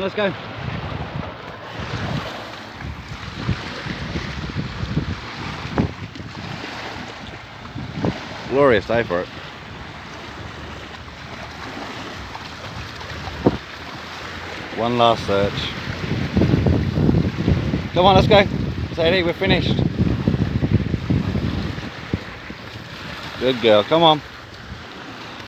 Let's go. Glorious day for it. One last search. Come on, let's go. Sadie, we're finished. Good girl, come on.